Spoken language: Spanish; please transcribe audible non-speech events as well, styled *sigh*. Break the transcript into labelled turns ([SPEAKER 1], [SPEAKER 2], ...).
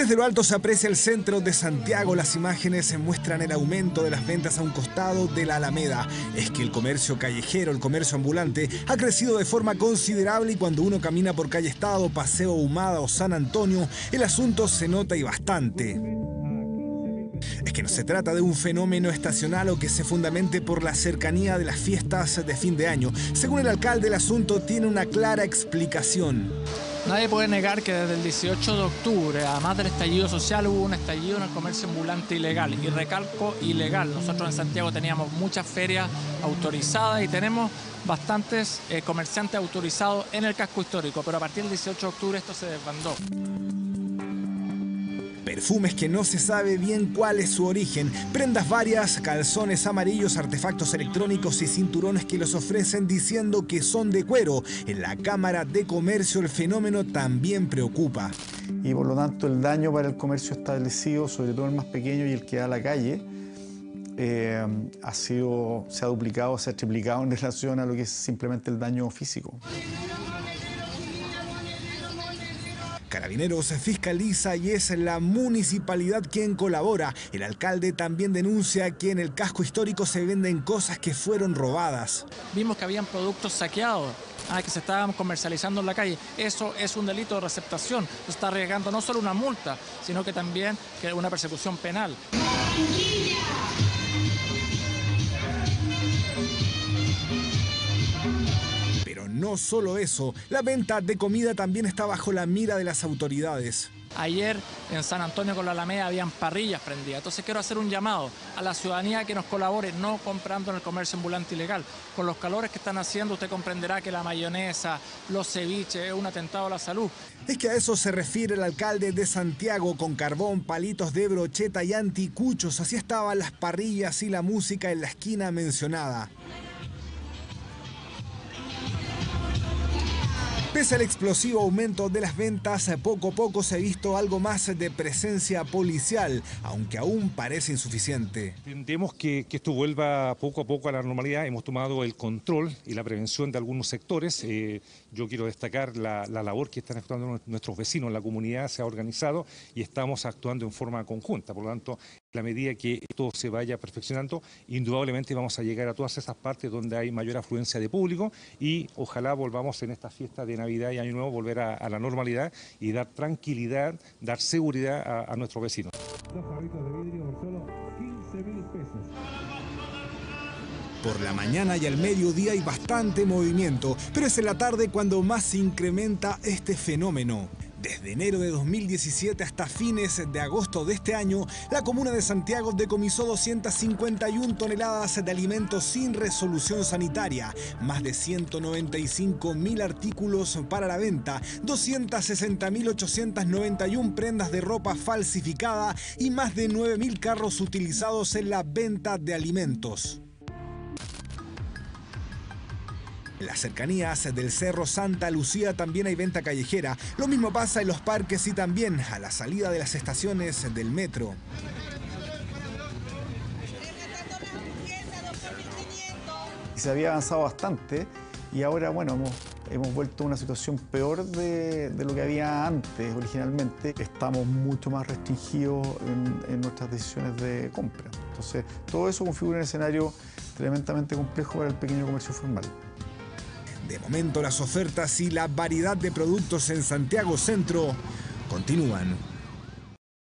[SPEAKER 1] Desde lo alto se aprecia el centro de Santiago. Las imágenes muestran el aumento de las ventas a un costado de la Alameda. Es que el comercio callejero, el comercio ambulante, ha crecido de forma considerable y cuando uno camina por calle Estado, Paseo Humada o San Antonio, el asunto se nota y bastante. Es que no se trata de un fenómeno estacional o que se fundamente por la cercanía de las fiestas de fin de año. Según el alcalde, el asunto tiene una clara explicación.
[SPEAKER 2] Nadie puede negar que desde el 18 de octubre, además del estallido social, hubo un estallido en el comercio ambulante ilegal. Y recalco, ilegal. Nosotros en Santiago teníamos muchas ferias autorizadas y tenemos bastantes eh, comerciantes autorizados en el casco histórico, pero a partir del 18 de octubre esto se desbandó.
[SPEAKER 1] Perfumes que no se sabe bien cuál es su origen, prendas varias, calzones amarillos, artefactos electrónicos y cinturones que los ofrecen diciendo que son de cuero. En la Cámara de Comercio el fenómeno también preocupa.
[SPEAKER 3] Y por lo tanto el daño para el comercio establecido, sobre todo el más pequeño y el que da a la calle, eh, ha sido, se ha duplicado, se ha triplicado en *laughs* relación a lo que es simplemente el daño físico.
[SPEAKER 1] Carabineros fiscaliza y es la municipalidad quien colabora. El alcalde también denuncia que en el casco histórico se venden cosas que fueron robadas.
[SPEAKER 2] Vimos que habían productos saqueados. Ah, que se estaban comercializando en la calle. Eso es un delito de receptación. Se está arriesgando no solo una multa, sino que también una persecución penal.
[SPEAKER 1] No solo eso, la venta de comida también está bajo la mira de las autoridades.
[SPEAKER 2] Ayer en San Antonio con la Alameda habían parrillas prendidas. Entonces quiero hacer un llamado a la ciudadanía que nos colabore, no comprando en el comercio ambulante ilegal. Con los calores que están haciendo, usted comprenderá que la mayonesa, los ceviches, es un atentado a la salud.
[SPEAKER 1] Es que a eso se refiere el alcalde de Santiago con carbón, palitos de brocheta y anticuchos. Así estaban las parrillas y la música en la esquina mencionada. Pese al explosivo aumento de las ventas, poco a poco se ha visto algo más de presencia policial, aunque aún parece insuficiente.
[SPEAKER 4] Entendemos que, esto vuelva poco a poco a la normalidad. Hemos tomado el control y la prevención de algunos sectores. Eh, yo quiero destacar la, labor que están actuando nuestros vecinos. La comunidad se ha organizado y estamos actuando en forma conjunta. Por lo tanto, la medida que esto se vaya perfeccionando, indudablemente vamos a llegar a todas esas partes donde hay mayor afluencia de público y ojalá volvamos en esta fiesta de Navidad y Año Nuevo volver a, la normalidad y dar tranquilidad, dar seguridad a, nuestros vecinos.
[SPEAKER 1] Por la mañana y al mediodía hay bastante movimiento, pero es en la tarde cuando más se incrementa este fenómeno. Desde enero de 2017 hasta fines de agosto de este año, la comuna de Santiago decomisó 251 toneladas de alimentos sin resolución sanitaria, más de 195 mil artículos para la venta, 260.891 prendas de ropa falsificada y más de 9 mil carros utilizados en la venta de alimentos. En las cercanías del Cerro Santa Lucía también hay venta callejera. Lo mismo pasa en los parques y también a la salida de las estaciones del metro.
[SPEAKER 3] Se había avanzado bastante y ahora, bueno, hemos, vuelto a una situación peor de, lo que había antes originalmente. Estamos mucho más restringidos en, en nuestras decisiones de compra. Entonces, todo eso configura un escenario tremendamente complejo para el pequeño comercio formal.
[SPEAKER 1] De momento las ofertas y la variedad de productos en Santiago Centro continúan.